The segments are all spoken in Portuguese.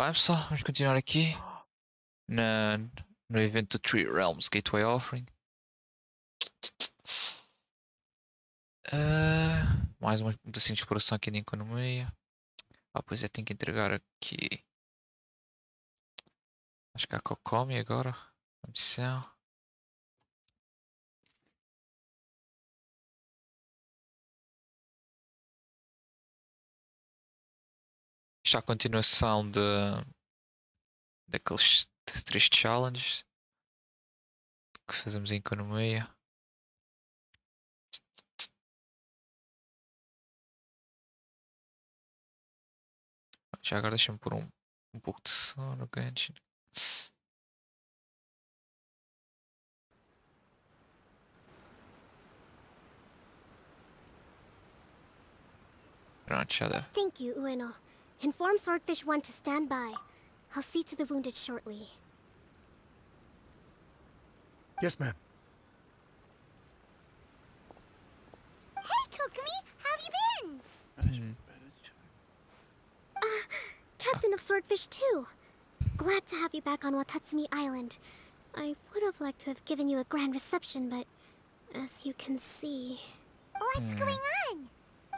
Bem pessoal, vamos continuar aqui na, no evento do Three Realms Gateway Offering. Uh, mais um pedacinho de exploração aqui na economia. Ah, pois é, tenho que entregar aqui. Acho que a Kokomi agora. A missão. É a continuação de daqueles três challenges que fazemos em economia. Já agora deixa-me pôr um, um pouco de som no Genshin. Pronto, já deu. Thank you, Ueno. Inform Swordfish One to stand by. I'll see to the wounded shortly. Yes, ma'am. Hey, Kokomi, how have you been? Uh, captain of Swordfish 2. Glad to have you back on Watatsumi Island. I would have liked to have given you a grand reception, but as you can see, What's hmm. going on?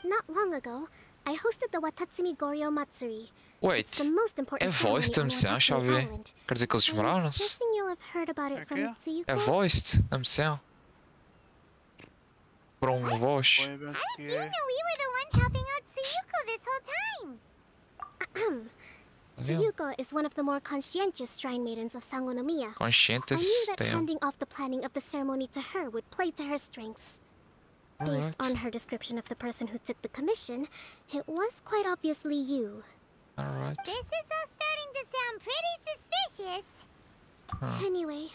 not long ago, I hosted the Watatsumi Goryo Matsuri. Wait, It's the most important é ceremony voiced a on missão, já Watatsumi vi. Quer dizer que eles I'm moraram-se? guessing you'll have heard about it from Tsuyuko. É voiced a missão. Por um voz. Foi bem que You know we were the ones helping out Tsuyuko this whole time. Tá? Tsuyuko is one of the more conscientious shrine maidens of Sangonomiya. I knew that tem. handing off the planning of the ceremony to her would play to her strengths. Uh-huh. Based Alright. on her description of the person who took the commission, it was quite obviously you. Alright. This is all starting to sound pretty suspicious. Huh. Anyway,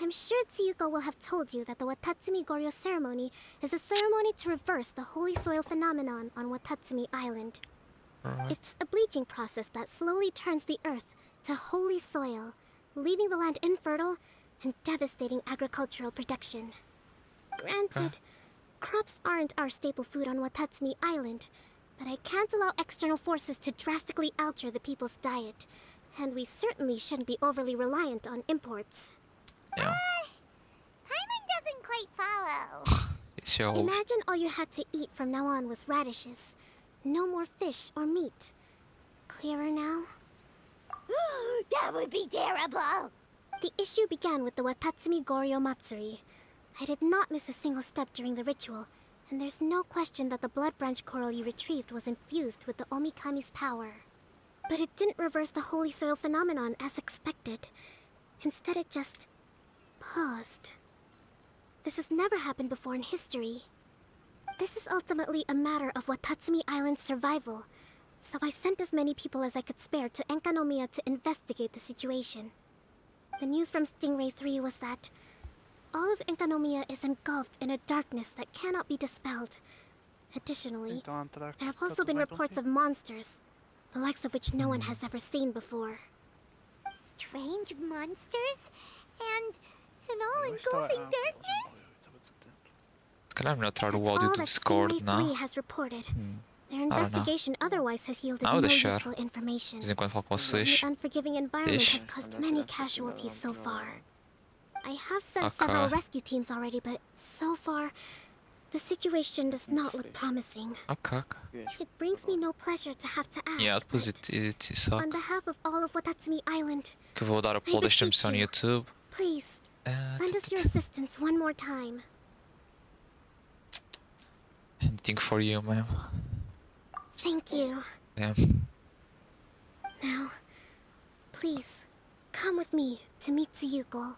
I'm sure Tsuyuko will have told you that the Watatsumi Goryo ceremony is a ceremony to reverse the holy soil phenomenon on Watatsumi Island. Alright. It's a bleaching process that slowly turns the earth to holy soil, leaving the land infertile and devastating agricultural production. Granted, uh. Crops aren't our staple food on Watatsumi Island, but I can't allow external forces to drastically alter the people's diet, and we certainly shouldn't be overly reliant on imports. Yeah. Uh, Paimon doesn't quite follow. Esse é o. Imagine all you had to eat from now on was radishes. No more fish or meat. Clearer now? that would be terrible. The issue began with the Watatsumi Goryo Matsuri. I did not miss a single step during the ritual, and there's no question that the blood branch coral you retrieved was infused with the Omikami's power. But it didn't reverse the holy soil phenomenon as expected. Instead, it just paused. This has never happened before in history. This is ultimately a matter of Watatsumi Island's survival, so I sent as many people as I could spare to Enkanomiya to investigate the situation. The news from Stingray 3 was that all of Enkanomiya is engulfed in a darkness that cannot be dispelled. Additionally, there have also been reports of monsters, the likes of which no one has ever seen before. Strange monsters and an all-engulfing darkness. Se calhar é melhor tirar That's o áudio all that Discord, Stingray não? 3 has reported. Hum. Their investigation otherwise has yielded no deixar. useful information. De vez em quando falo com The unforgiving environment has caused many casualties so far. I have sent Okay. several rescue teams already, but so far, the situation does not look promising. Ok. It brings me no pleasure to have to ask, Yeah, depois but it, it, só on behalf of all of Watatsumi Island, que vou dar upload desta missão no YouTube. please, lend us your assistance one more time. Anything for you, ma'am. Thank you. Yeah. Now, please, come with me to meet Tsuyuko.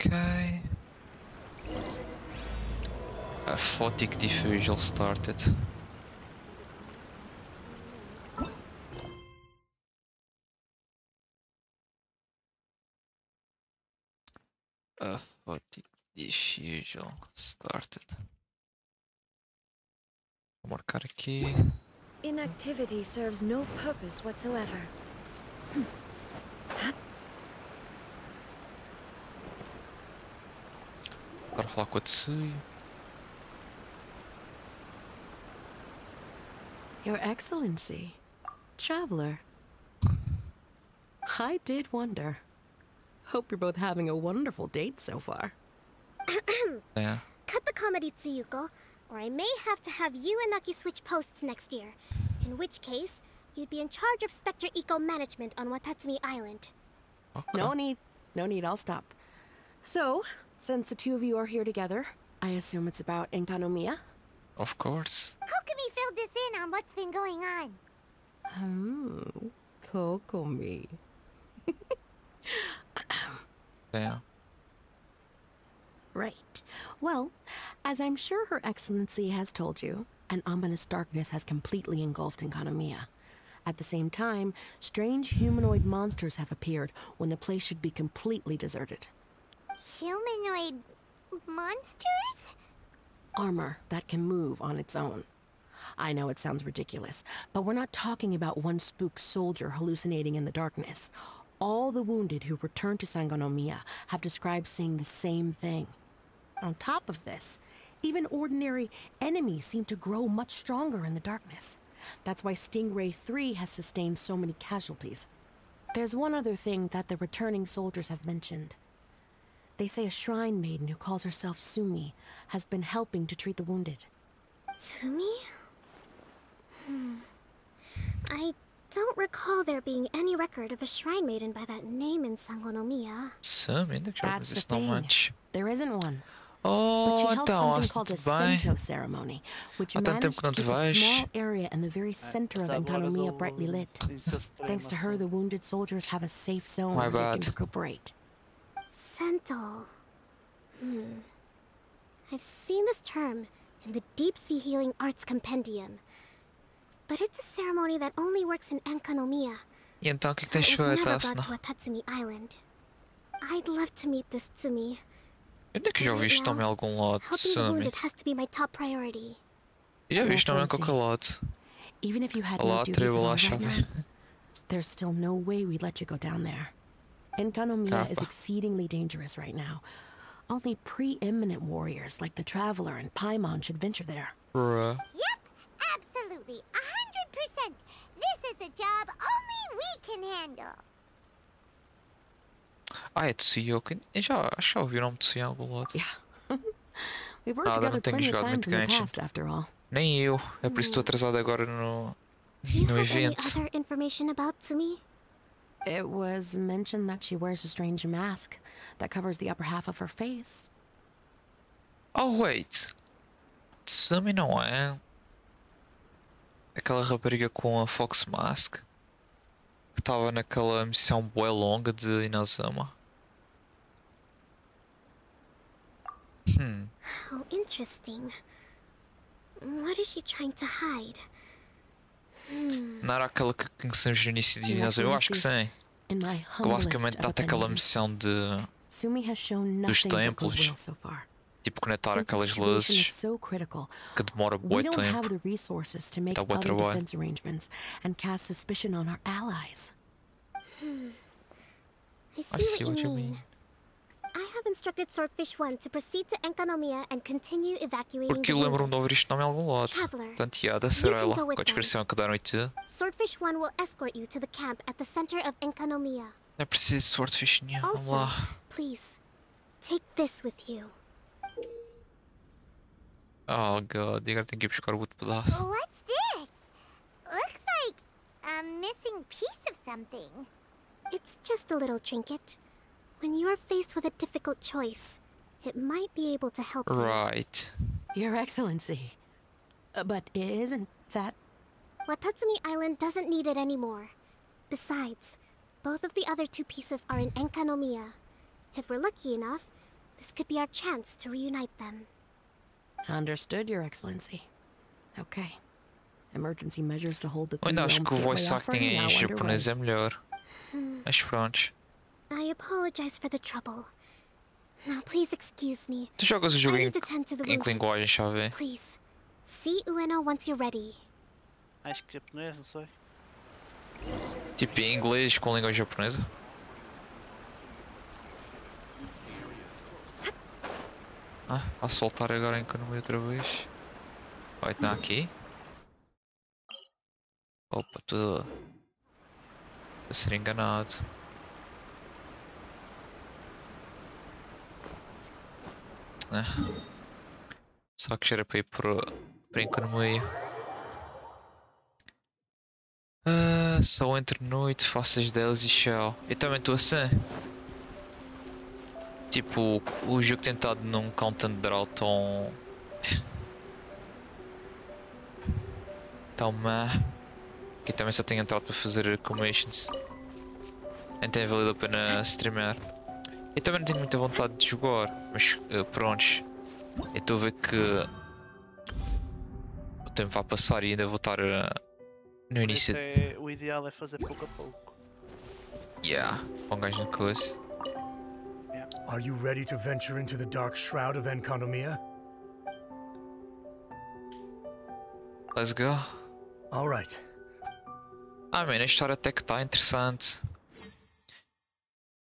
Ok. A photic diffusal started. A photic diffusal started. Marcar. Inactivity serves no purpose whatsoever. Hmm. Agora falar com a Tsuyu. Your Excellency. Traveler. I did wonder. Hope you're both having a wonderful date so far. É. Cut the comedy, Tsuyuko, or I may have to have you and Naki switch posts next year. In which case, you'd be in charge of Spectre Eco Management on Watatsumi Island. ok. No need. No need, I'll stop. So, since the two of you are here together, I assume it's about Enkanomiya? Of course. Kokomi filled us in on what's been going on. Hmm. Kokomi. yeah. Right. Well, as I'm sure Her Excellency has told you, an ominous darkness has completely engulfed Enkanomiya. At the same time, strange humanoid monsters have appeared when the place should be completely deserted. Humanoid monsters? Armor that can move on its own. I know it sounds ridiculous, but we're not talking about one spooked soldier hallucinating in the darkness. All the wounded who returned to Sangonomiya have described seeing the same thing. On top of this, even ordinary enemies seem to grow much stronger in the darkness. That's why Stingray 3 has sustained so many casualties. There's one other thing that the returning soldiers have mentioned. They say a shrine maiden who calls herself Sumi has been helping to treat the wounded. Sumi? Hmm. I don't recall there being any record of a shrine maiden by that name in Sangonomiya. Sam, ainda que já That's vimos the isso thing. antes. There isn't one. Oh, But she held então, something called a tudo. Sento ceremony, which Há managed to te keep a vais. small area in the very center of Essa Enkanomiya brightly lit. Thanks to her, the wounded soldiers have a safe zone My where they can recuperate. Sento. Hmm. I've seen this term in the Deep Sea Healing Arts Compendium. But it's a ceremony that only works in Enkanomiya. Então, o que é que so tens it never Asuna? brought to Watatsumi Island. I'd love to meet this Tsumi. Onde é que já Right ouviste nome em now, algum lado, Helping the has to be my top priority. Já Yes, viste nome em Nancy. qualquer lado? Even if you had Olá, no duties at tribo, lá, right now, there's still no way we'd let you go down there. Enkanomiya is exceedingly dangerous right now. Only preeminent warriors like the Traveler and Paimon should venture there. Bruh. Yep, absolutely. A hundred percent. This is a job only we can handle. Ah, é Tsuyoka. Eu já, acho que já ouvi o nome de Tsuyoka em algum lado. Yeah. We've worked Nada, não together tenho plenty of jogado times muito in the Genshin. past, after all. Nem eu. É por isso que estou atrasado agora no, Do you have any other information about Tsumi? It was mentioned that she wears a strange mask that covers the upper half of her face. Oh, wait. Tsumi não é. Aquela rapariga com a Fox Mask que estava naquela missão bué longa de Inazuma. Hmm. How interesting. What is she trying to hide? Hmm. Não era aquela que conhecemos no início de Inazuma? Eu acho que sim. Que basicamente dá-te aquela missão de dos templos. tipo conectar aquelas luzes que demora we bué don't have tempo. the resources to make Dá bué other trabalho. defense arrangements and cast suspicion on our allies. I see, what, you mean. Mean. I have instructed Swordfish 1 to proceed to Enkanomiya and continue evacuating Porque the eu lembro-me de wounded. ouvir este nome em algum lado. Traveler, Portanto, yeah, deve you can ela, go with com a descrição que deram e tudo. Swordfish 1 will escort you to the camp at the center of Enkanomiya. Não é preciso Swordfish nenhum. Vamos Also, lá. please, take this with you. Oh god, e agora tenho que ir buscar o outro pedaço. What's this? Looks like a missing piece of something. It's just a little trinket. When you are faced with a difficult choice, it might be able to help you. Right. Your Excellency. Uh, but isn't that Watatsumi Island doesn't need it anymore. Besides, both of the other two pieces are in Enkanomiya. If we're lucky enough, this could be our chance to reunite them. understood, Your Excellency? Okay. Emergency measures to hold the Eu three ainda acho realms que o gateway voice acting offering em now underway. japonês é melhor. Mas pronto. I apologize for the trouble. Now, please excuse me. Tu jogas o I jogo em, need to tend to the em que linguagem, chave? Please, see Ueno once you're ready. Acho que japonês, não sei. Tipo em inglês com língua japonesa? Ah, a soltar agora em economia outra vez. Vai estar aqui. Opa, tudo a ser enganado. Né? Só que era para ir para, para economia. Ah, só entre noite, faço as delas e tchau. Eu também estou assim. Tipo, o jogo tem estado num content draw tão. tão má. Que também só tenho entrado para fazer commissions. Nem tem valido a pena streamar. Eu também não tenho muita vontade de jogar, mas uh, prontos. Eu estou a ver que o tempo vai passar e ainda vou estar uh, no início. é, o ideal é fazer pouco a pouco. Yeah, um gajo na coisa. Are you ready to venture into the dark shroud of Enconomia? Let's go. All right. Ah, man, a história até que está interessante.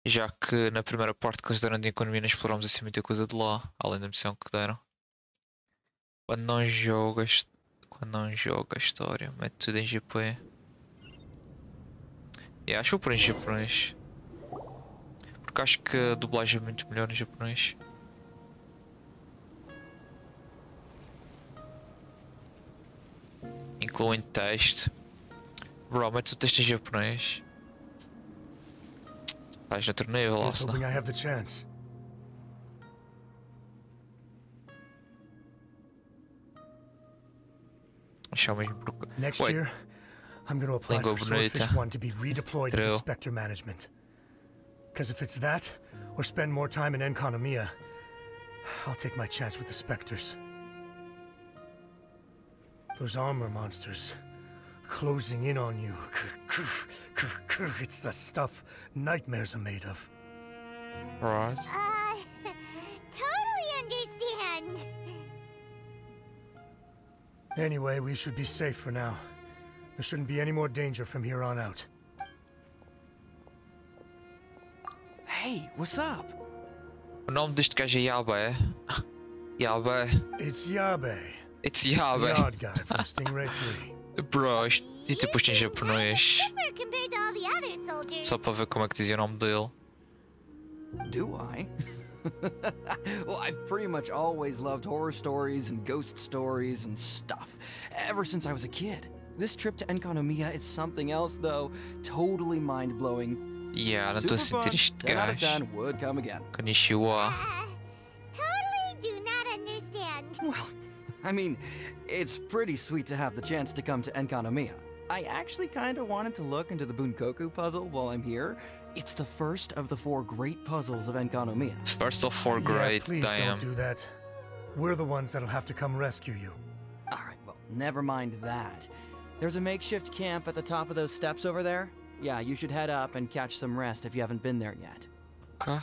Já que na primeira parte que eles deram de economia não exploramos assim muita coisa de lá, além da missão que deram. Quando não jogas. Quando não joga a história, mete tudo em GP. Yeah, acho que vou pôr em japonês. Porque acho que a dublagem é muito melhor em japonês. Incluindo texto. Bro, mete o texto em japonês. Estás no torneio, lá Here's se não. hoping I have the chance. Next year, I'm going to apply for Swordfish 1 to be redeployed to. Spectre Management. Because if it's that, or spend more time in Enconomia, I'll take my chance with the Spectres. Those armor monsters closing in on you. It's the stuff nightmares are made of. Right. Uh, totally understand. Anyway, we should be safe for now. There shouldn't be any more danger from here on out. Hey, what's up? O nome deste gajo é Yabe. Yabe. It's Yabe, It's Yabe. the Yabe. odd guy from Stingray 3. Bro, isto e tipo isto em japonês. Number compared to all the other soldiers. Só para ver como é que dizia o nome dele. Do I? well, I've pretty much always loved horror stories and ghost stories and stuff, ever since I was a kid. This trip to Enconomia is something else, though. Totally mind blowing. Yeah, não estou a sentir este 10 out of gajo. 10 would come again. Konnichiwa. Uh, totally do not understand. Well, I mean, it's pretty sweet to have the chance to come to Enconomia. I actually kind of wanted to look into the Bunkoku puzzle while I'm here. It's the first of the four great puzzles of Enconomia. First of all, Yeah, great, please damn. don't do that. We're the ones that'll have to come rescue you. Alright, well, never mind that. There's a makeshift camp at the top of those steps over there. Yeah, you should head up and catch some rest if you haven't been there yet. Ok.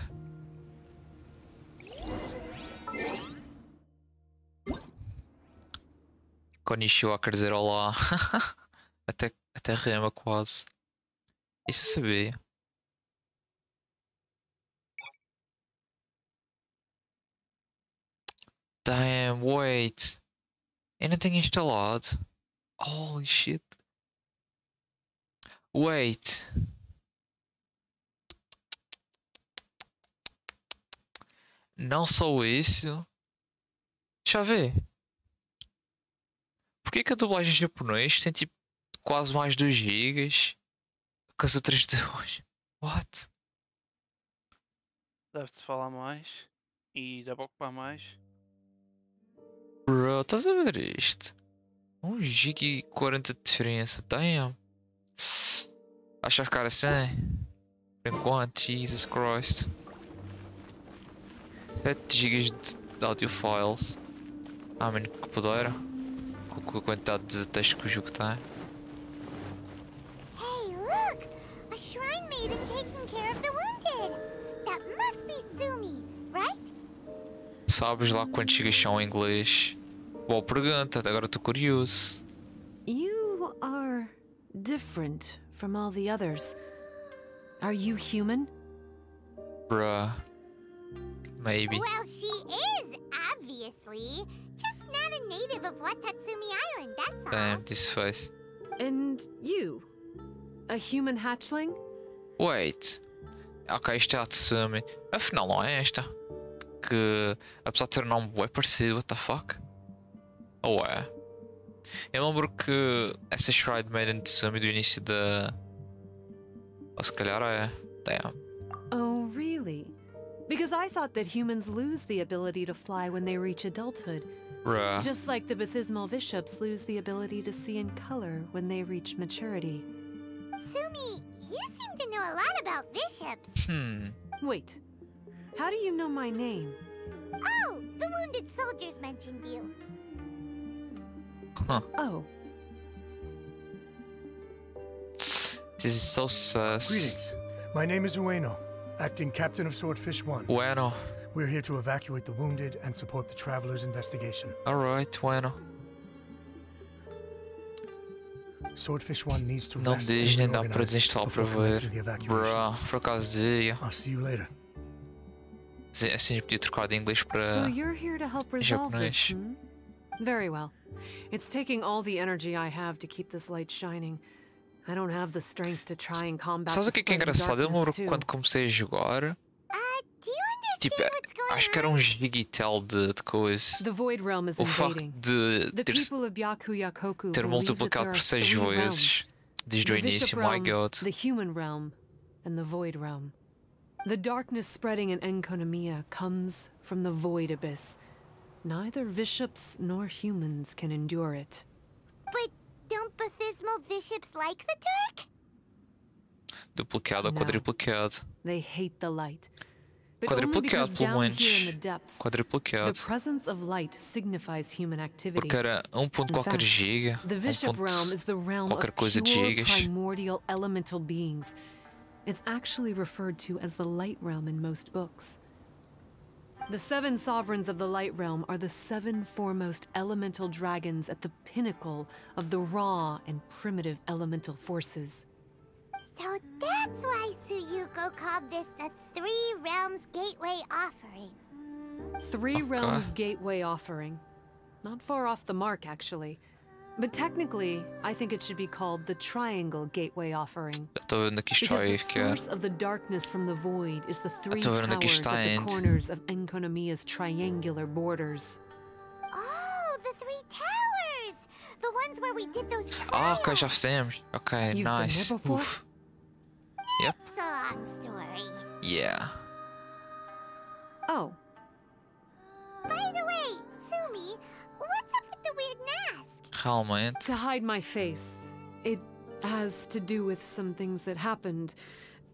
Konnichiwa quer dizer olá. até, até rema quase. Isso eu sabia. Damn, wait. Eu não tenho instalado. Holy shit. Wait. Não só isso. Deixa eu ver. Porquê que a dublagem em japonês tem tipo quase mais 2 GB que as outras duas? What? Deve-se falar mais e deve ocupar mais. Bro, estás a ver isto? 1 GB e 40 de diferença. Damn. Acho que vai ficar assim. Por enquanto, Jesus Christ. 7 GB de, audio files. Ah, mano, que podeira. Com, a quantidade de texto que o jogo tem. Hey, look! A shrine maiden taking care of the wounded. That must be Sumi, right? Sabes lá quantos gigas são em inglês? Boa pergunta, agora estou curioso. You are different from all the others. Are you human? Bruh. Maybe. Well, she is, obviously. Just not a native of Watatsumi Island, that's all. Damn, this face. And you? A human hatchling? Wait. Ok, isto é a Tsumi. Afinal, não é esta. que, apesar de ter um nome bué parecido, what the fuck? Ou é? Eu lembro que essa Shrine Maiden de Sumi do início da. Ou se calhar é. Damn. Oh, really? Because I thought that humans lose the ability to fly when they reach adulthood. Bruh. Just like the Bathismal Bishops lose the ability to see in color when they reach maturity. Sumi, you seem to know a lot about bishops. Hmm. Wait, how do you know my name? Oh, the wounded soldiers mentioned you. Huh. Oh, This is so sus. Greetings. My name is Ueno, acting captain of Swordfish One. Bueno. We're here to evacuate the wounded and support the traveler's investigation. Alright, bueno. Swordfish One needs to Não and nem dá para reorganize desinstalar before ver. Bruh, por acaso. I'll see you later. Dizia- Assim eu podia trocar de inglês so para. you're here to help resolve this, Japonês. hmm? Very well. It's taking all the energy I have to keep this light shining. I don't have the strength to try and combat Sabes the o que é é engraçado? Eu lembro quando comecei a jogar, Uh, do you understand tipo, acho que era um gigitel de, de coisa. The Void Realm is O facto de ter, ter multiplicado por seis vezes desde o início, my realm, god. the human realm, and the void realm. The darkness spreading in Enkonomiya comes from the void abyss. Neither bishops nor humans can endure it. But don't Bathismal bishops like the dark? Duplicado ou quadruplicado. They hate the light. But only Quadruplicado, because pelo down here in menos. the depths, the presence of light signifies human activity. Porque era um ponto qualquer giga. The um ponto- realm is the realm qualquer of coisa de gigas. primordial elemental beings. It's actually referred to as the Light Realm in most books. The seven sovereigns of the Light Realm are the seven foremost elemental dragons at the pinnacle of the raw and primitive elemental forces. So that's why Suyuko called this the Three Realms Gateway Offering. Three Realms Gateway Offering. Not far off the mark, actually. But technically, I think it should be called the Triangle Gateway Offering. Já Estou vendo aqui isto Because the que source of the darkness from the void is the three tô vendo aqui towers at the corners of Enkonomiya's triangular borders. Oh, the Three Towers! The ones where we did those Ah, ok, trials. já fizemos. Ok, You've been nice. there before? Uf. It's a long story. Yeah. Oh, By the way, Sumi, what's up with the weird mask? Realmente. to hide my face. It has to do with some things that happened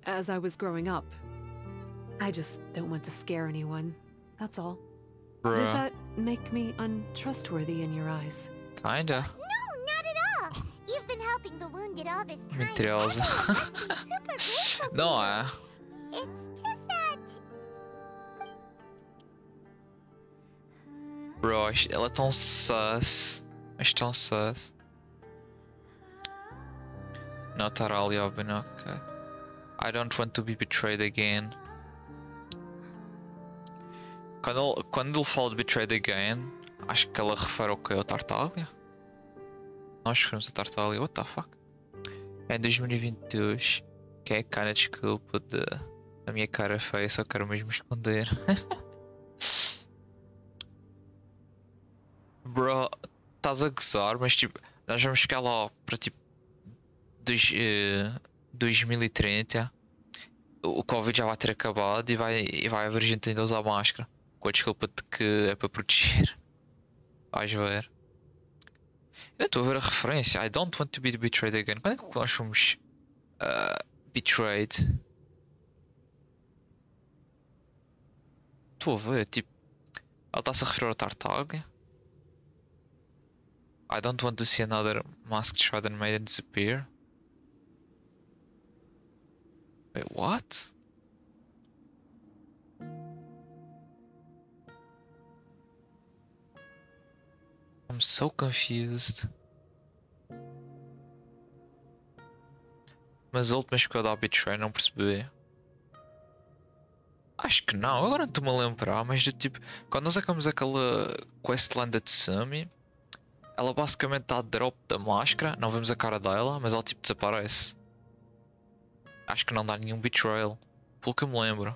as I was growing up. I just don't want to scare anyone. That's all. Does that make me untrustworthy in your eyes? Kinda. No, not at all. You've been helping the wounded all this time. Mentirosa. Não é? Bro, ela é tão sus. Mas tão sus. Ali ao ok. I don't want to be betrayed again. Quando ele, quando ele fala de betrayed again, acho que ela refere ao que? Ao Tartaglia? Nós fomos a Tartaglia, what the fuck? É em 2022, que a cara de a minha cara feia, só quero mesmo esconder. Bro, estás a gozar, mas tipo, nós vamos chegar lá para tipo dois, eh, 2030. O Covid já vai ter acabado e vai, e vai haver gente ainda a usar máscara. Com a desculpa de que é para proteger. Vais ver. Eu estou a ver a referência. I don't want to be betrayed again. Quando é que nós fomos ah, a ver, tipo. Ela está-se a referir ao Tartaglia? I don't want to see another masked Shadow maiden disappear. Wait, what? I'm so confused. Mas a última eu da Betray não percebi. Acho que não, agora não estou-me a lembrar, mas do tipo, quando nós acabamos aquela questline da Tsumi, ela basicamente dá drop da máscara, não vemos a cara dela, mas ela tipo desaparece. Acho que não dá nenhum betrayal, pelo que eu me lembro.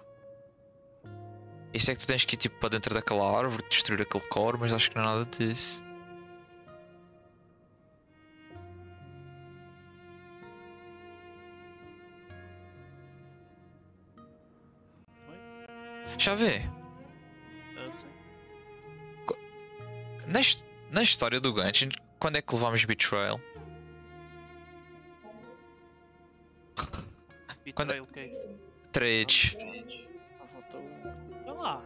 Isso é que tu tens que ir tipo para dentro daquela árvore, destruir aquele core, mas acho que não é nada disso. Já vê? Ah, sim. Na, na história do Genshin, quando é que levámos Betrayal? Betrayal case. Trades. Ah, falta um. Olha lá.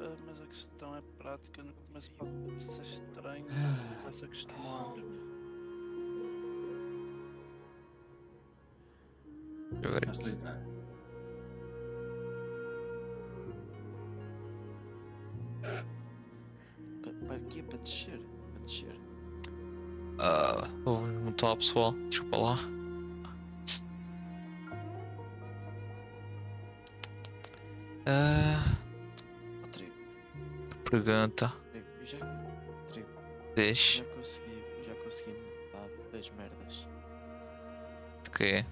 Ah, mas a questão é prática, no começo pode ser estranho, mas vai se acostumando. Deixa eu ver Já aqui. estou a entrar. Para aqui é para descer. Para descer. Ah, vou montar pessoal. Desculpa lá. Ah, Oh, Trevo, que pergunta. Trevo, eu já. Trevo, Deixa. já consegui. Já consegui metade das merdas. De quê?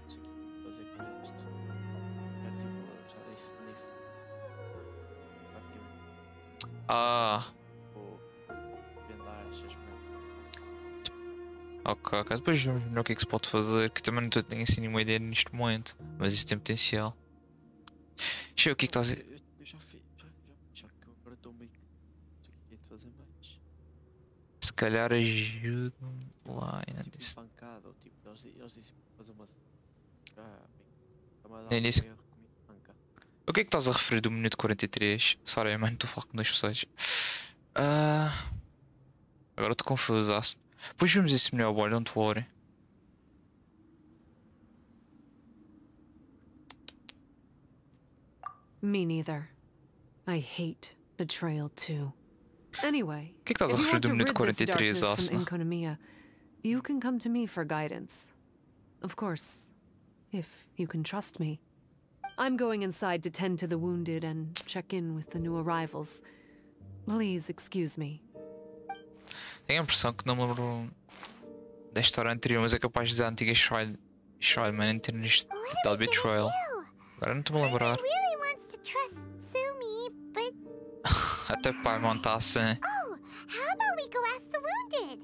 Ok. Depois vemos melhor o que é que se pode fazer. Que também não tenho assim nenhuma ideia neste momento. Mas isso tem potencial. Ver o que é que estás a Eu, eu- já fiz. Já, já, já que eu agora estou meio. que- Já que ia de fazer mais. Se calhar ajuda-me lá e não Tipo, disse. pancada. Ou tipo, eles, eles dizem fazer uma. Ah, bem. Nem disse-. O que é que estás a referir do minuto 43? Sorry, mano, estou a falar com dois pessoas. Ah, agora estou confuso. Acho. Depois vemos isso melhor, boy, don't worry. Me neither. I hate betrayal too. Anyway, O que é que estás a if you referir want do to rid this darkness from Asna? You can come to me for guidance. Of course, if you can trust me. I'm going inside to tend to the wounded and check in with the new arrivals. Please excuse me. Tenho a impressão que não me lembro da história anterior, mas é capaz de dizer a antiga Shrine, Shrine Man ter nisto What dado are we gonna Betrayal. Agora não estou-me a lembrar. Até pai montar assim. oh, how about we go ask the wounded?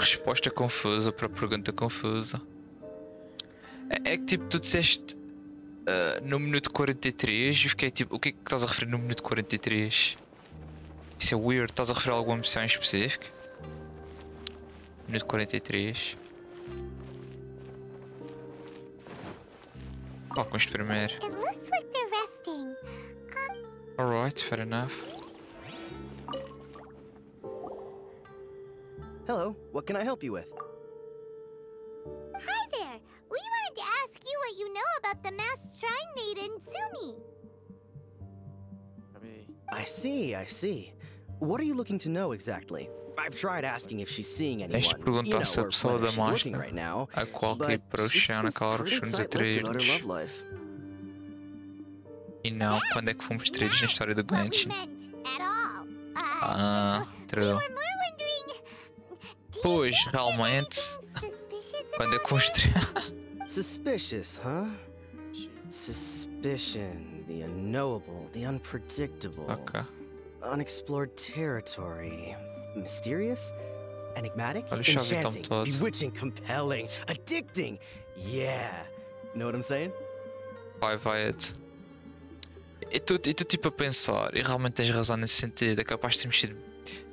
Resposta confusa para pergunta confusa. É, é que tipo, tu disseste ah, no minuto 43 e fiquei tipo, o que é que estás a referir no minuto 43? Isso é weird, estás a referir a alguma missão em específico? Minuto 43. Qual com isto primeiro? Like they're resting. Alright, fair enough. Hello, what can I help you with? You know about the masked shrine maiden Sumi. Acabei. I see, I see. What are you looking to know exactly? I've tried asking if she's seeing anyone, perguntar know, se a pessoa da she's looking máscara right now, a qual que but para o she chão seems naquela atraídos. life. E não quando é que fomos traídos na história do. Uh, Ah, true. Pois, realmente, quando é que fomos traídos. Suspicious, huh? Suspicion, the unknowable, the unpredictable. Ok. Unexplored territory. Mysterious? Enigmatic? Olha o chavitão Enchanting, bewitching, compelling, addicting. Yeah. Know what I'm saying? Vai, vai, Ed. E e tu tipo a pensar, e realmente tens razão nesse sentido, é capaz de termos sido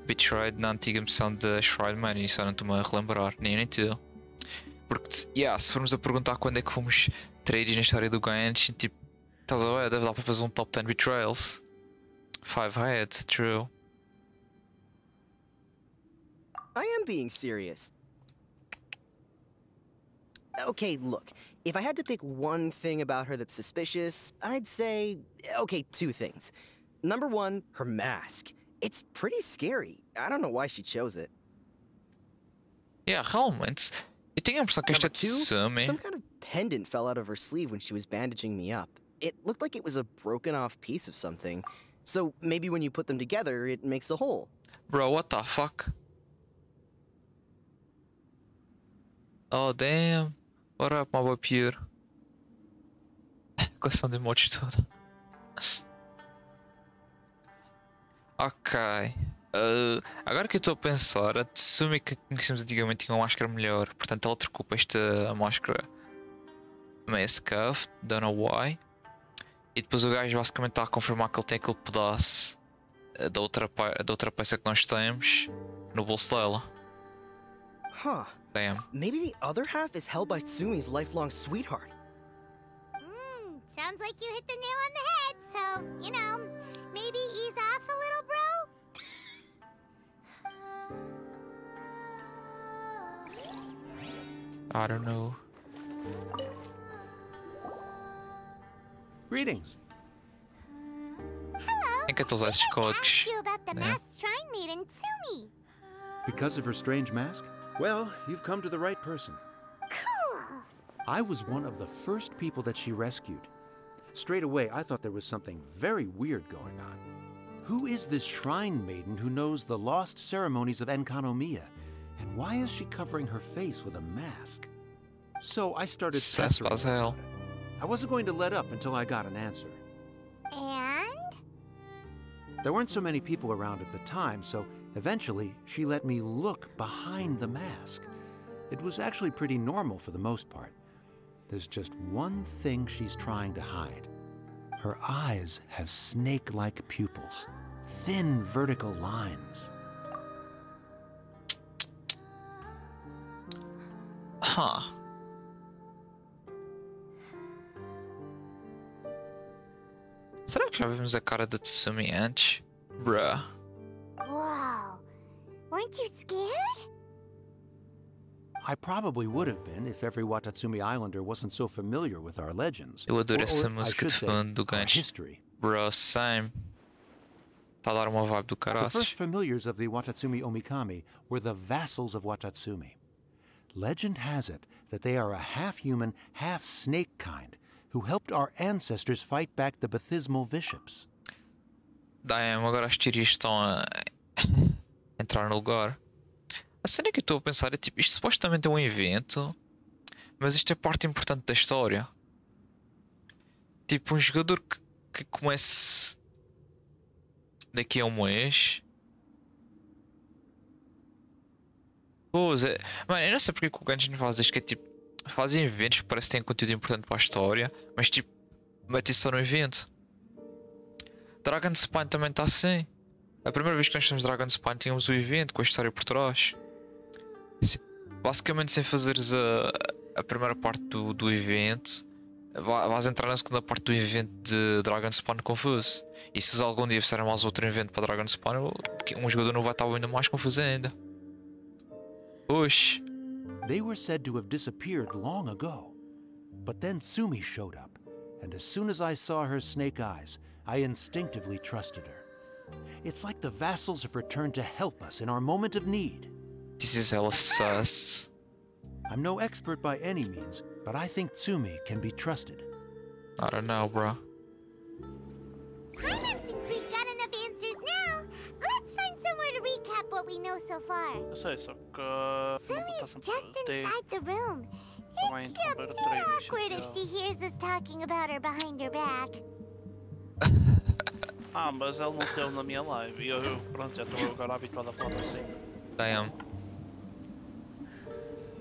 betrayed na antiga missão da Shrine Man e isso eu não estou-me a relembrar, nem nem tu. Porque, yeah, se formos a perguntar quando é que fomos traídos na história do Genshin, tipo, estás a ver, deve dar para fazer um top 10 betrayals. Five head, true. I am being serious. Okay, look. If I had to pick one thing about her that's suspicious, I'd say, okay, two things. Number one, her mask. It's pretty scary. I don't know why she chose it. Yeah, realmente, eu tenho a impressão que esta Number two, some kind of pendant fell out of her sleeve when she was bandaging me up. It looked like it was a broken off piece of something. So maybe when you put them together, it makes a whole. Bro, what the fuck? Oh damn. What up, my boy Pierre? Coleção de emotes toda. Ok. Uh, agora que eu estou a pensar, a Tsumi que conhecemos antigamente tinha uma máscara melhor. Portanto, ela trocou para esta máscara meio scuff, don't know why. E depois o gajo basicamente está a confirmar que ele tem aquele pedaço uh, da outra, da outra peça que nós temos no bolso dela. Huh. Damn. Maybe the other half is held by Sumi's lifelong sweetheart. Hmm, sounds like you hit the nail on the head, so, you know, maybe I don't know. Greetings. Hello. Tem que atualizar esses Ask you about the né? masked shrine maiden, Tsumi. Because of her strange mask? Well, you've come to the right person. Cool. I was one of the first people that she rescued. Straight away, I thought there was something very weird going on. Who is this shrine maiden who knows the lost ceremonies of Enkanomiya? And why is she covering her face with a mask? So I started Sus pestering as her hell. I wasn't going to let up until I got an answer. And? There weren't so many people around at the time, so eventually she let me look behind the mask. It was actually pretty normal for the most part. There's just one thing she's trying to hide. Her eyes have snake like pupils, thin vertical lines. Huh. Será que já vimos a cara da Tsumi antes? Bruh. Whoa. Weren't you scared? I probably would have been if every Watatsumi Islander wasn't so familiar with our legends. Eu adoro essa or, I música de say, fundo do gancho. history. Bruh, same. Tá a dar uma vibe do The first familiars of the Watatsumi Omikami were the vassals of Watatsumi. Legend has it that they are a half human, half snake kind who helped our ancestors fight back the Bathismal bishops. Damn, agora as teorias estão a entrar no lugar. A cena que eu estou a pensar é tipo, isto supostamente é um evento, mas isto é parte importante da história. Tipo, um jogador que, que comece daqui a um mês. Pois é, mano, eu não sei porque que o Genshin faz isto, que é tipo, fazem eventos que parece têm conteúdo importante para a história, mas tipo, mete só no evento. Dragon Spine também está assim. A primeira vez que nós temos Dragon Spine tínhamos o evento com a história por trás. Basicamente sem fazeres a, a primeira parte do, do evento, va- vais entrar na segunda parte do evento de Dragon Spawn confuso. E se algum dia fizer mais outro evento para Dragon Spawn, que um jogador não vai estar ainda mais confuso ainda. Oxi. They were said to have disappeared long ago. But then Sumi showed up, and as soon as I saw her snake eyes, I instinctively trusted her. It's like the vassals have returned to help us in our moment of need. This is hella sus. I'm no expert by any means, but I think Tsumi can be trusted. I don't know, bro. What we know so far. Eu sei, só que uh, Sumi's just inside the room. também It'd be a bit awkward if she hears us talking about her behind her back. Ah, mas ele não saiu na minha live e eu, pronto, já estou agora habituado a falar assim. Damn.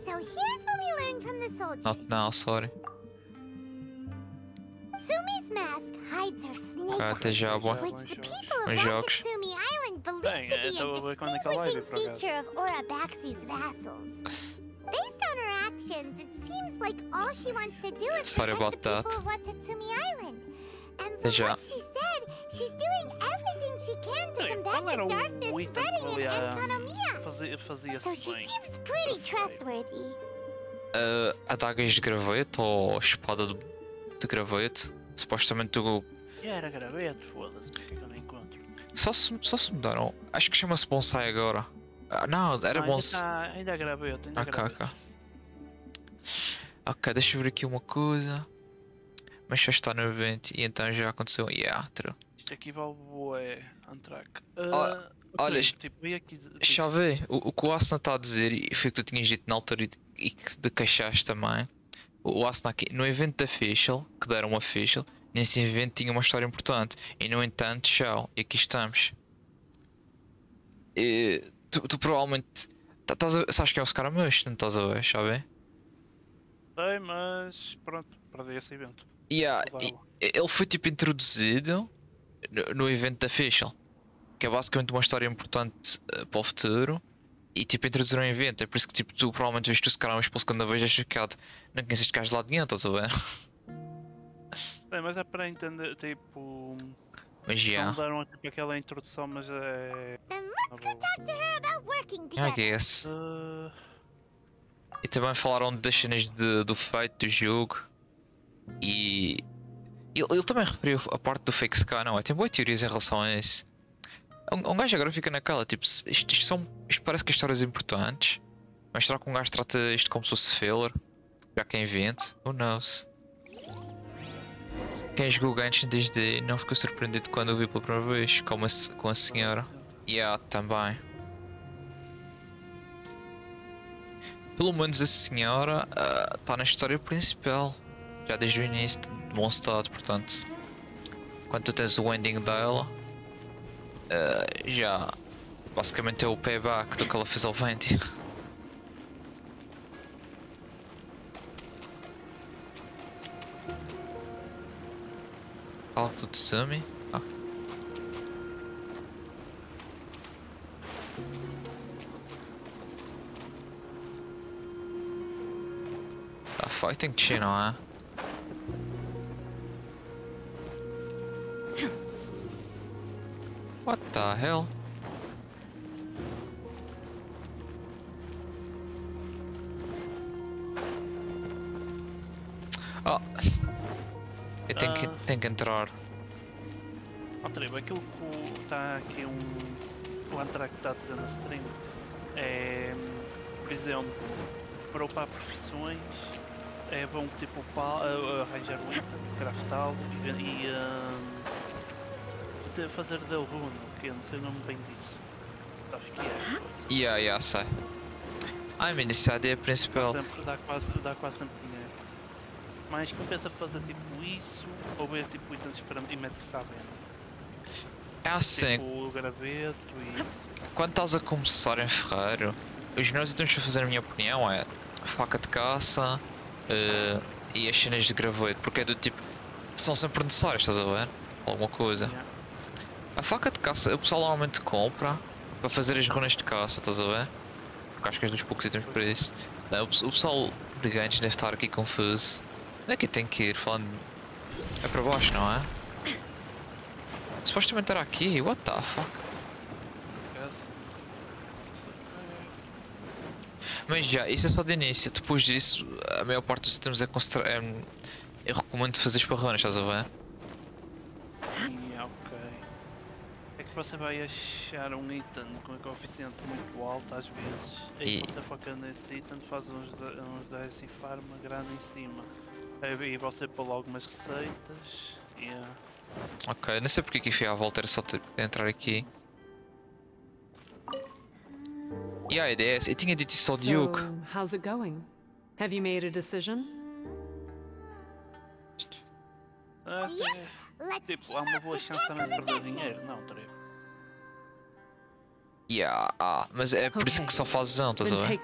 So here's what we learned from the soldiers. Not now, sorry. Sumi's mask hides her snake Ah, até já, which the people of Bons jogos. Watatsumi Island believe to be a eu vou quando é que ela vai vir distinguishing feature of Orabaxi's vassals. Based on her actions, it seems like all she wants to do is Sorry protect the about people that. of Watatsumi Island. And Até from já. what she said, she's doing everything she can to combat the darkness item que spreading in ele ia fazia So she bem? seems pretty trustworthy. Uh, adagas de graveto ou espada de, de graveto. Supostamente o. E era graveto, foda-se, porque que eu não encontro? Só se, só se mudaram. Acho que chama-se bonsai agora. Ah, não, era Não, bonsai. Ainda, tá, ainda é graveto, ainda é Ok, graveto. ok. Ok, deixa eu ver aqui uma coisa. Mas já está no evento e então já aconteceu. Yeah, true. Isto aqui vale bué, Antrack. Olha, olha, tipo, aqui, tipo, Já vê, o, o que o Asna está a dizer e foi que tu tinhas dito na altura e e que queixaste também. O Asnaki, no evento da Official, que deram uma Official, nesse evento tinha uma história importante. E no entanto, tchau, e aqui estamos. E, tu, tu provavelmente. tá- Estás a, sabes quem é o Scaramouche, não estás a ver, sabe? Sei, mas pronto, perdi esse evento. Yeah, e- ele foi tipo introduzido no, no evento da Official, que é basicamente uma história importante eh, para o futuro. E tipo introduziram um evento, é por isso que tipo, tu provavelmente viste o Scaramouche pela segunda vez e és chocado. Não conheces este gajo lá de dentro, estás a ver? Sei, mas é para entender, tipo. Mas já. Não deram tipo, aquela introdução, mas é. I guess. Uh, E também falaram das cenas de- do feito do jogo. E. Ele, ele também referiu a parte do fake Sky, não é? Tem boas teorias em relação a isso. Um, gajo agora fica naquela, tipo, isto, isto são, isto parece que histórias importantes, mas será que um gajo trata isto como se fosse filler? Já quem invente? Who knows? Quem jogou Genshin desde não ficou surpreendido quando o vi pela primeira vez, a, com a senhora. E yeah, também. Pelo menos a senhora está na história principal, já desde o início, de bom estado, portanto. Quando tu tens o ending dela, ah, já basicamente é o payback do que ela fez ao Vendi. Fala tudo Sumi. Ah. Tá fighting Chi, não é? Hell? Oh. Eu tenho que, Ah. tenho que entrar. Ó, Tribo, aquilo que está aqui um. O Antrack está dizendo na stream é. Por exemplo, para upar profissões é bom tipo upar, uh, arranjar um item, craftá-lo e, e de fazer del rune, não sei o nome bem disso. Acho que é. Yeah, yeah, sei. I mean, isso é a ideia principal. Sempre dá, quase, dá quase sempre dinheiro. Mas compensa fazer tipo isso ou ver tipo itens para e meter-se à venda. É assim, Tipo o graveto e isso. quando estás a começar em ferreiro, os melhores itens para fazer, na minha opinião, é faca de caça eh, e as cenas de graveto, porque é do tipo. são sempre necessárias, estás a ver? Alguma coisa. Yeah. A faca de caça, o pessoal normalmente compra para fazer as runas de caça, estás a ver? Porque acho que és dos poucos itens para isso. Não, o, pe- o pessoal de ganchos deve estar aqui confuso. Onde é que tenho que ir? Falando. É para baixo, não é? Supostamente era aqui, what the fuck? Mas já, isso é só de início. Depois disso, a maior parte dos itens é. É, eu recomendo fazer esparronas, estás a ver? Você vai achar um item com a coeficiente muito alto às vezes. E, E- você foca nesse item, faz uns, uns 10 e farma grande em cima. Aí e você põe logo umas receitas. E, ah, Ok, não sei porque que fui à volta, era só entrar aqui. E a ideia é essa. Eu tinha dito isso ao Duke. So, how's it going? Have you made a decision? ah, é, let's tipo, há uma boa chance também de the perder dinheiro. Não, Trevo. Yeah, ah, mas é por isso Ok. que só fazes um, estás a ver?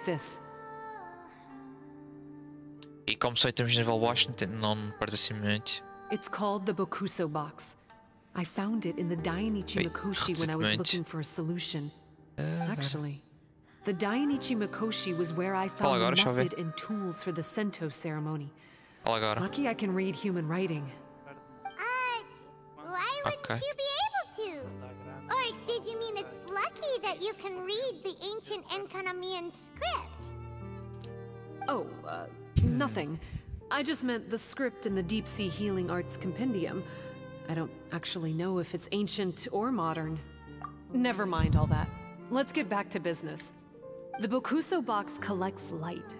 E como só temos nível baixo, não, não perde assim muito. It's called the Bokuso box. I found it in the Dainichi Wait, Mikoshi when I was looking for a solution. Ah, Actually, the Dainichi Mikoshi was where I found agora, the method and tools for the Sento ceremony. Lucky I can read human writing. Uh, why wouldn't Okay. you be can read the ancient Enkanamian script? Oh, uh, nothing. I just meant the script in the Deep Sea Healing Arts Compendium. I don't actually know if it's ancient or modern. Never mind all that. Let's get back to business. The Bokuso box collects light.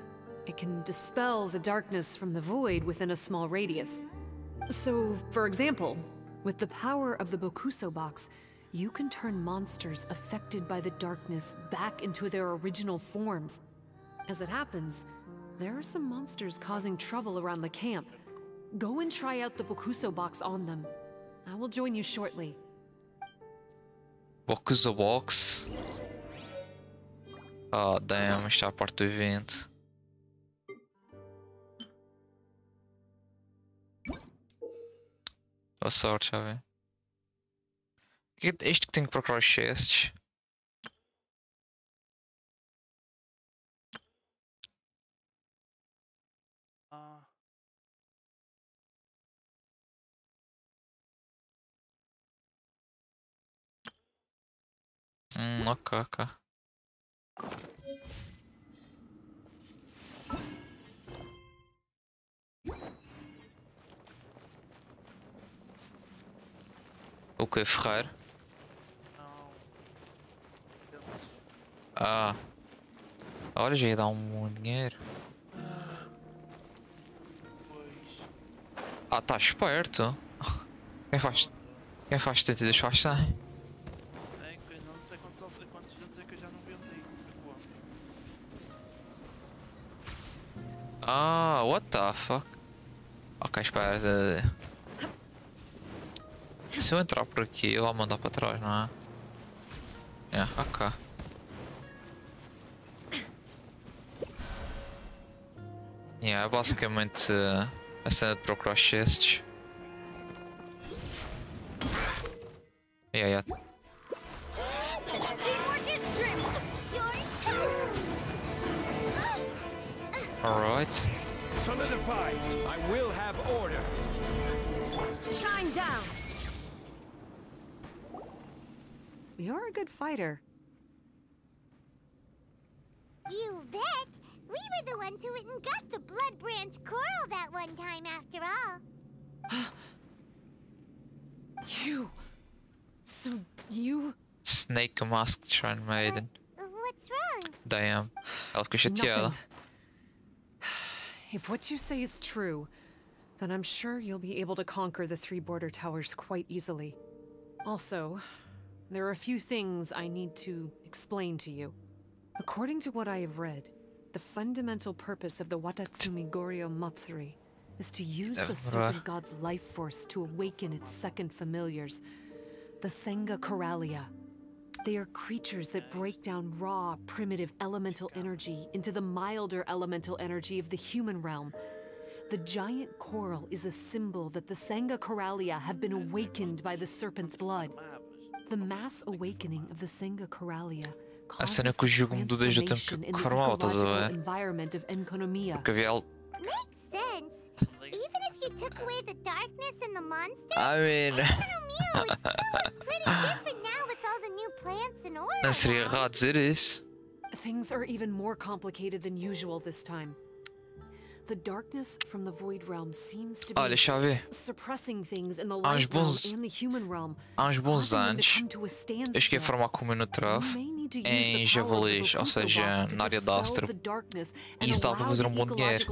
It can dispel the darkness from the void within a small radius. So, for example, with the power of the Bokuso box, you can turn monsters affected by the darkness back into their original forms. As it happens, There are some monsters causing trouble around the camp. Go and try out the Bokuso box on them. I will join you shortly. Bokusa Box. Ah, damn, está a parte do evento. Boa sorte, já vê. É Isto que tenho que procurar os chests. Ah, Hum, ok, ok. O que, Ferreiro? não. Ah. Olha, já ia dar um dinheiro. Pois. Ah, tá esperto. Quem faz, quem faz 72 faz 100. É que eu não sei quantos, é que eu já não vendi. Pô, Ah, what the fuck? Ok, espera. Se eu entrar por aqui, ele vai mandar para trás, não é? É, ok. Yeah, é basicamente uh, a cena de procurar chests. Yeah, yeah. Teamwork is drip. Alright. Solidify. I will have order. Shine down! You're a good fighter. You bet. We were the ones who went and got the blood branch coral that one time after all. You. So you. Snake Mask Shrine Maiden. Uh, what's wrong? Damn. Ela ficou If what you say is true, then I'm sure you'll be able to conquer the three border towers quite easily. Also, there are a few things I need to explain to you. According to what I have read, the fundamental purpose of the Watatsumi Goryo Matsuri is to use the serpent god's life force to awaken its second familiars, the Senga Coralia. They are creatures that break down raw, primitive elemental energy into the milder elemental energy of the human realm. The giant coral is a symbol that the Senga Coralia have been awakened by the serpent's blood. The mass awakening of the Senga Coralia Makes sense. Even if you took away the darkness and the monsters, I mean. Enkonomiya would still look pretty different now with all the new plants and aura. Não seria around. errado dizer isso. Things are even more complicated than usual this time. The darkness from the Void Realm seems to be Olha, deixa eu ver. suppressing things in the Light Realm bons- and the Human Realm. Há uns bons anos, eu cheguei a formar como no Trove em javalis, ou seja, na área da Astro. E isso dava para fazer um bom dinheiro.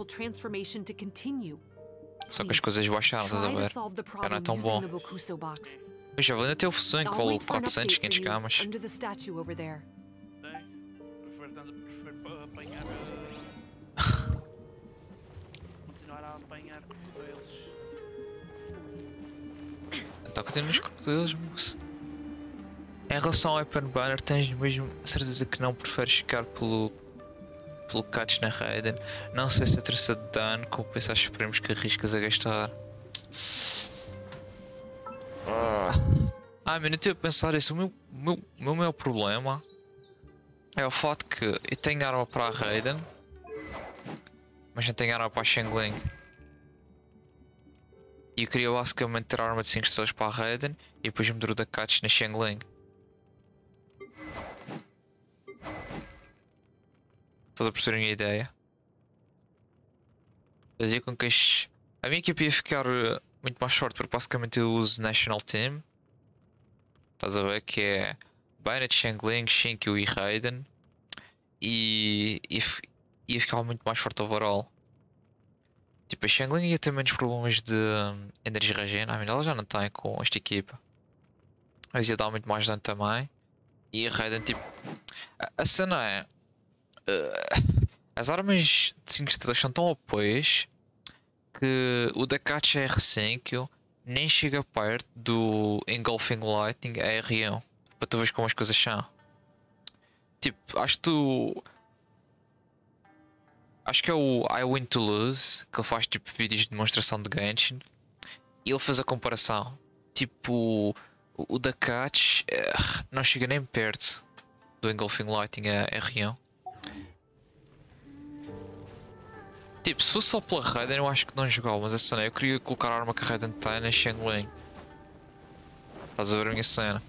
Só que as coisas baixaram, estás a ver? Já não é tão bom. O javali ainda tem o sonho que vale 400, 500 gramas. Então continuo nos crocodilos, moço. Em relação ao Open Banner, tens mesmo certeza que não preferes ficar pelo. pelo catch na Raiden? Não sei se a terceira de dano compensa os prêmios que arriscas a gastar. Ah, ah mano, eu estive a pensar isso. O meu, meu, meu maior problema é o fato que eu tenho arma para a Raiden, mas não tenho arma para a Shangling. E eu queria basicamente ter arma de 5 estrelas para a Raiden e depois meter o da Catch na Shangling. Estás a perceber a minha ideia? Fazia com que as... a minha equipe ia ficar eh, muito mais forte porque basicamente eu uso National Team. Estás a ver? Que é Bainet, Shangling, Shinkyu e Raiden. E ia ficar muito mais forte overall. Tipo, a Shangling ia ter menos problemas de hum, energia regena, mim ela já não tem com esta equipa. Mas ia dar muito mais dano também. E a Raiden, tipo. A, cena é. eh, As armas de 5 estrelas são tão OPs que o Dakachi R5 nem chega perto do Engulfing Lightning R1 para tu veres como as coisas são. Tipo, acho que tu. Acho que é o I Win to Lose que ele faz tipo vídeos de demonstração de Genshin e ele fez a comparação. Tipo, o, o Dakachi eh, não chega nem perto do Engulfing Lightning R1. Tipo, se fosse só pela Raiden eu acho que não jogava, mas essa cena eu queria colocar a arma que a Raiden tem na Shangling. Estás a ver a minha cena?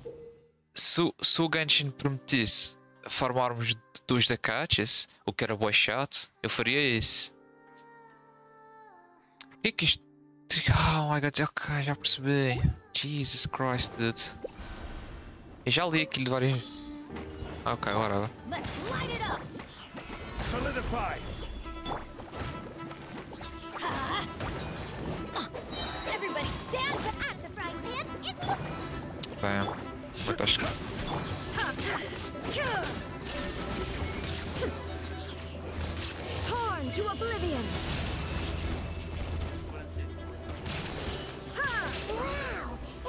Se, se o Genshin prometesse farmarmos dois Dakachis, o que era boa chato, eu faria isso. O que é que isto. Oh my god, ok, já percebi. Jesus Christ, dude. Eu já li aquilo de várias. Ok, whatever. Let's light it up! Solidify! Everybody stand of the frying pan. It's Bam. Mataste. Torn to oblivion!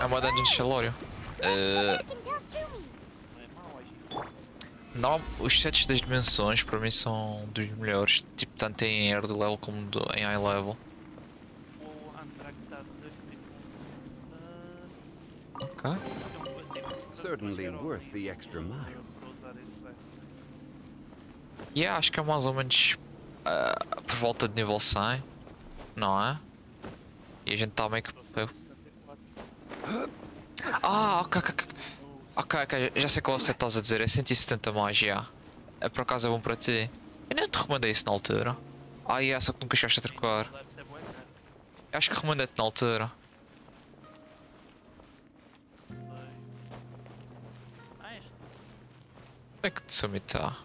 É uma dungeon. Uh, não, os sets das dimensões para mim são dos melhores, tipo tanto em early level como do- em high level. O Antrak está a dizer que tipo. Ok. Certainly worth the extra mile. E yeah, acho que é mais ou menos uh, por volta de nível 100, não é? E a gente está meio que. Ah, ok, ok, ok. Ok, já sei qual é o set estás a dizer, é 170 mais, já. É por acaso é bom para ti. Eu nem te recomendei isso na altura. Ah, yeah, só que nunca chegaste a trocar. Eu acho que recomendei-te na altura. Como é que Tsumi está?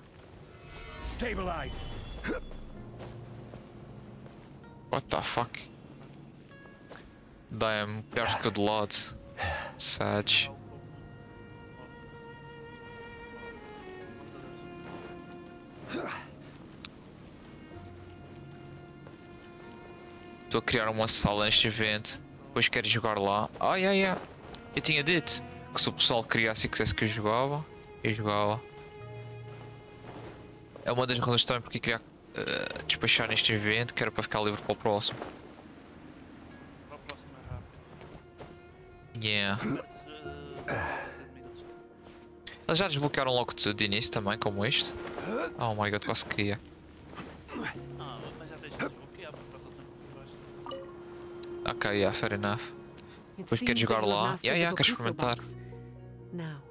Stabilize! What the fuck? Damn, o de lado. Sad. Estou a criar uma sala neste evento. Depois queres jogar lá. Ah, yeah, yeah. Eu tinha dito que se o pessoal criasse e quisesse que eu jogava, eu jogava. É uma das razões também porque eu queria eh, despachar neste evento, que era para ficar livre para o próximo. Para o próximo é rápido. Yeah. 17 minutos. Eles já desbloquearam logo de, de início também, como este. Oh my god, quase que ia. Ah, mas já tens que desbloquear porque passa o tempo que vais. Ok, yeah, fair enough. Depois queres jogar lá? Yeah, yeah, Bokuso experimentar. Now,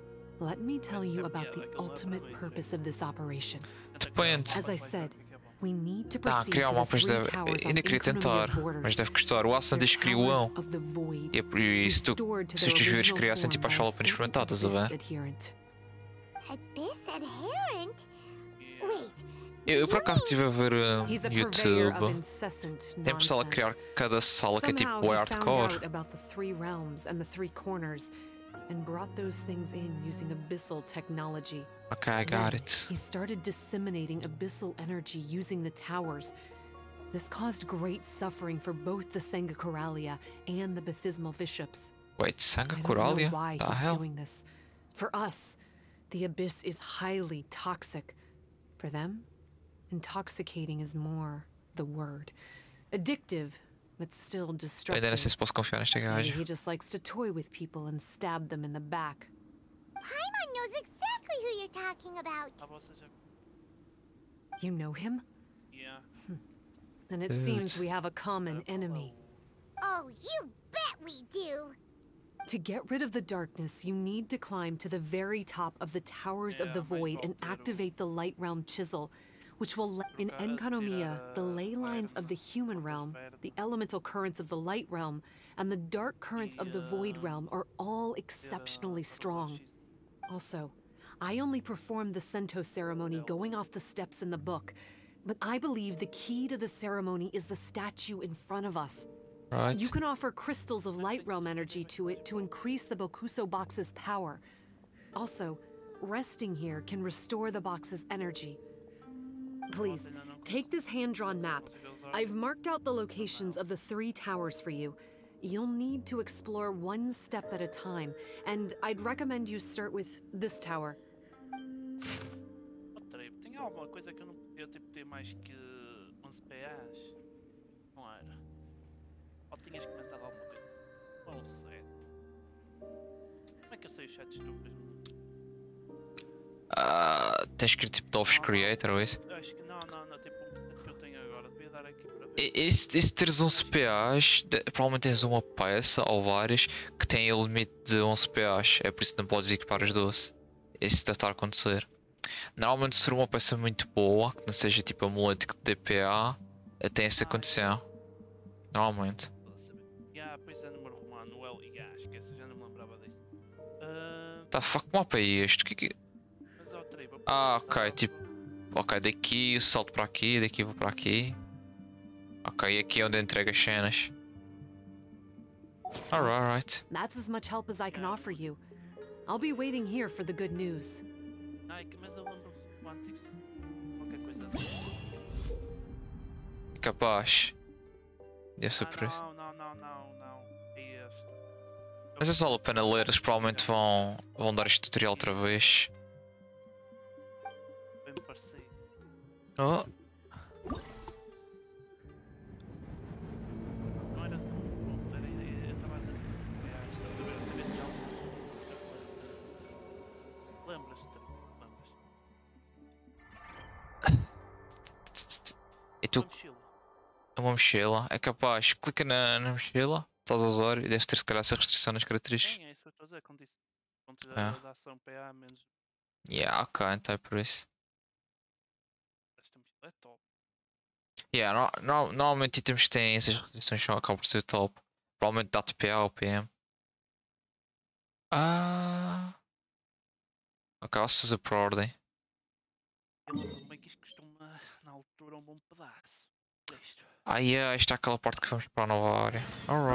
let me tell you about the ultimate purpose of this operation. Depende. As I said, Ah, criar mapas three deve. Ainda queria tentar, mas deve custar. O Aslan diz que criou um. E é por isso, tu, se os teus viewers criassem, tipo, acho by que a vale a pena experimentar, estás a ver? Eu, eu por acaso estive a ver uh, purveyor of YouTube. Tem pessoal a criar cada sala que é tipo hardcore. Out about the three realms and the three corners and brought those things in using abyssal technology. Ok, I got Then it. He started disseminating abyssal energy using the towers. This caused great suffering for both the Coralia and the Bathismal bishops. Wait, don't Coralia? why The he's hell? doing this. For us, the abyss is highly toxic. For them, intoxicating is more the word. Addictive, but still Eu ainda destructive. não sei se posso confiar neste Maybe gajo. he just likes to toy with people and stab them in the back. Paimon knows exactly who you're talking about. Você já. You know him? Yeah. Hmm. Then it Dude. seems we have a common enemy. Oh, you bet we do. To get rid of the darkness, you need to climb to the very top of the Towers of the Void and activate the Light Realm Chisel, which will let in Para Enkanomiya the tirar, ley lines of the human realm, the elemental currents of the Light Realm, and the dark currents of the Void Realm are all exceptionally strong. Also, I only performed the Sento ceremony going off the steps in the book, but I believe the key to the ceremony is the statue in front of us. Right? You can offer crystals of light realm energy to it to increase the Bokuso box's power. Also, resting here can restore the box's energy. Please, take this hand-drawn map. I've marked out the locations of the three towers for you. You'll need to explore one step at a time, and I'd recommend you start with this tower. Oh, tem alguma coisa que eu não podia tipo, ter mais que 11 PAs? Não era? Ou tinhas comentado alguma coisa? Ou 7? Como é que eu sei os chats duplos? Ah, tens que ir tipo Dolph's Creator ou isso? Eu acho que dar aqui para ver. E e se, e se teres 11 PAs, de- provavelmente tens uma peça ou várias que têm o limite de 11 PAs. É por isso que não podes equipar as 12. Isso deve estar a acontecer. Normalmente se for uma peça muito boa, que não seja tipo amuleto que dê PA, eh, tem essa condição. Normalmente. Ya, pois é, número romano, L e H, esquece, já não me lembrava disso. Ah, Tá, fuck, que mapa é este? Que que... mas Trip, eu Ah, ok, tipo... Ok, daqui eu salto para aqui, daqui vou para aqui. Ok, aqui é onde entrega as cenas. Alright, alright. That's as much help as I can offer you. I'll be waiting here for the good news. Assim. Capaz. Deve ser Ah, por isso. não, não, não, não, não. É este. Mas é só a pena ler, eles provavelmente vão, vão dar este tutorial outra vez. Bem parecido. Oh, tu, Uma mochila. uma mochila, é capaz, clica na, na mochila, estás a usar e deve ter se calhar essa restrição nas características. Sim, é isso que eu estou a dizer, quando disse. Pontos Ah. da, da ação PA menos. Yeah, ok, então é por isso. Esta mochila é top. Yeah, no, no, normalmente itens que têm essas restrições são acabam por ser top. Provavelmente dá-te PA ou PM. Ah. Ok, se usa por ordem. Eu lembro-me bem que isto costuma, na altura, um bom pedaço. Yeah, esta é aquela parte que vamos para a nova área. Alright.